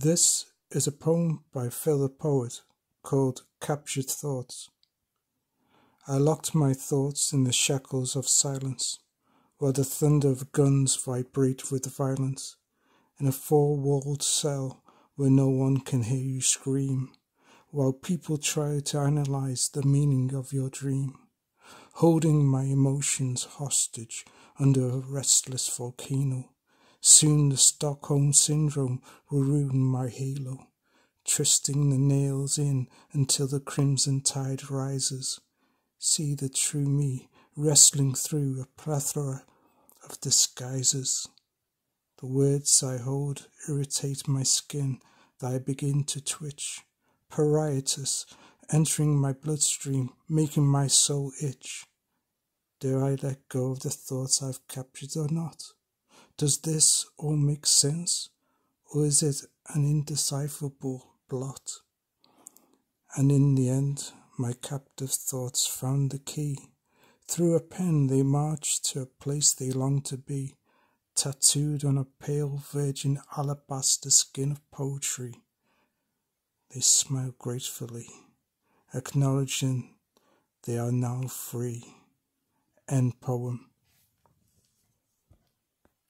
This is a poem by Phil the poet called Captured Thoughts. I locked my thoughts in the shackles of silence, while the thunder of guns vibrate with violence, in a four-walled cell where no one can hear you scream, while people try to analyze the meaning of your dream, holding my emotions hostage under a restless volcano Soon the Stockholm Syndrome will ruin my halo, twisting the nails in until the crimson tide rises. See the true me wrestling through a plethora of disguises. The words I hold irritate my skin that I begin to twitch. Pruritus, entering my bloodstream, making my soul itch. Dare I let go of the thoughts I've captured or not? Does this all make sense, or is it an indecipherable blot? And in the end, my captive thoughts found the key. Through a pen, they marched to a place they longed to be, tattooed on a pale virgin alabaster skin of poetry. They smile gratefully, acknowledging they are now free. End poem.